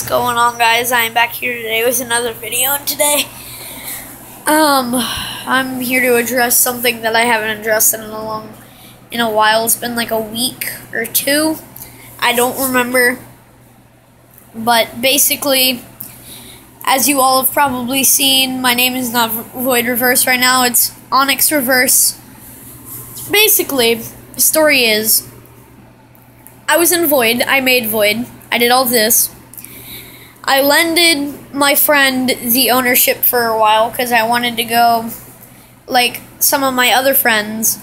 What's going on guys? I'm back here today with another video and today um I'm here to address something that I haven't addressed in a long in a while. It's been like a week or two. I don't remember. But basically as you all have probably seen, my name is not Void Reverse right now. It's Onyx Reverse. Basically, the story is I was in Void. I made Void. I did all this. I lended my friend the ownership for a while because I wanted to go. Like some of my other friends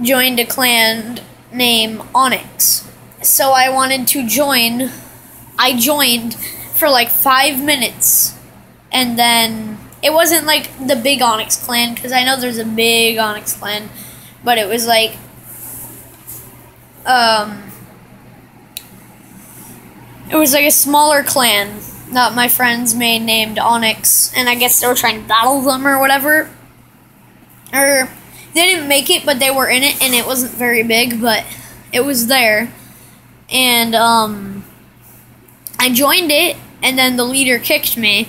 joined a clan named Onyx, so I wanted to join. I joined for like five minutes, and then it wasn't like the big Onyx clan because I know there's a big Onyx clan, but it was like um it was like a smaller clan that my friends made named Onyx, and I guess they were trying to battle them or whatever. Or they didn't make it, but they were in it, and it wasn't very big, but it was there. And um, I joined it, and then the leader kicked me,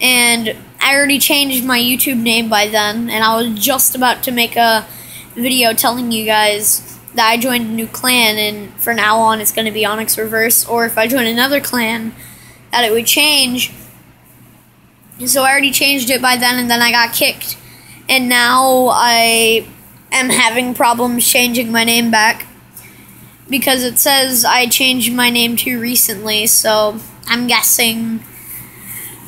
and I already changed my YouTube name by then, and I was just about to make a video telling you guys that I joined a new clan, and for now on it's going to be Onyx Reverse, or if I join another clan, that it would change. So I already changed it by then, and then I got kicked, and now I am having problems changing my name back because it says I changed my name too recently, so I'm guessing.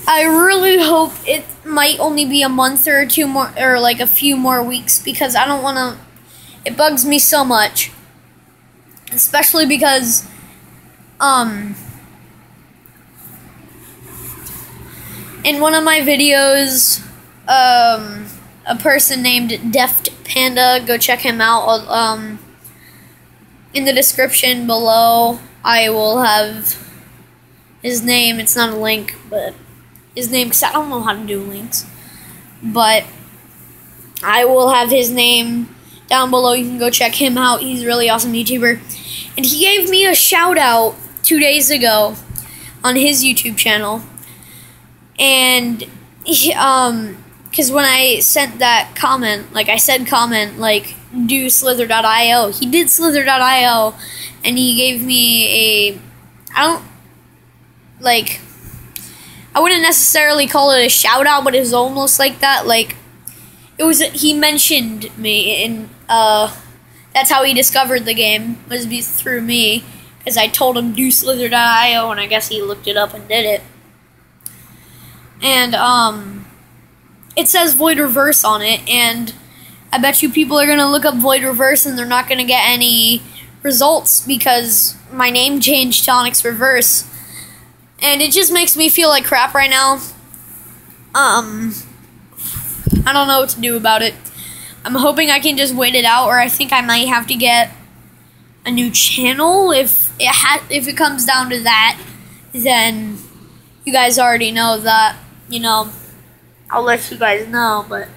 I really hope it might only be a month or two more, or like a few more weeks, because I don't want to it bugs me so much. Especially because, um, in one of my videos, um, a person named Deft Panda, go check him out. Um, in the description below, I will have his name. It's not a link, but his name, because I don't know how to do links. But I will have his name down below. You can go check him out. He's a really awesome YouTuber. And he gave me a shout out two days ago on his YouTube channel. And, he, um, because when I sent that comment, like I said comment, like, do slither.io, he did slither.io, and he gave me a, I don't, like, I wouldn't necessarily call it a shout out, but it was almost like that, like, it was he mentioned me and uh, that's how he discovered the game was through me because I told him do slither.io and I guess he looked it up and did it. And um, it says Void Reverse on it, and I bet you people are gonna look up Void Reverse and they're not gonna get any results because my name changed to Onyx Reverse, and it just makes me feel like crap right now. Um, I don't know what to do about it. I'm hoping I can just wait it out, or I think I might have to get a new channel if it ha- if it comes down to that. Then you guys already know that. You know, I'll let you guys know. But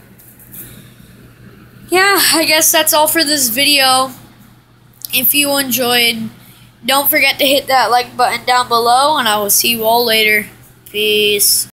yeah, I guess that's all for this video. If you enjoyed, don't forget to hit that like button down below, and I will see you all later. Peace.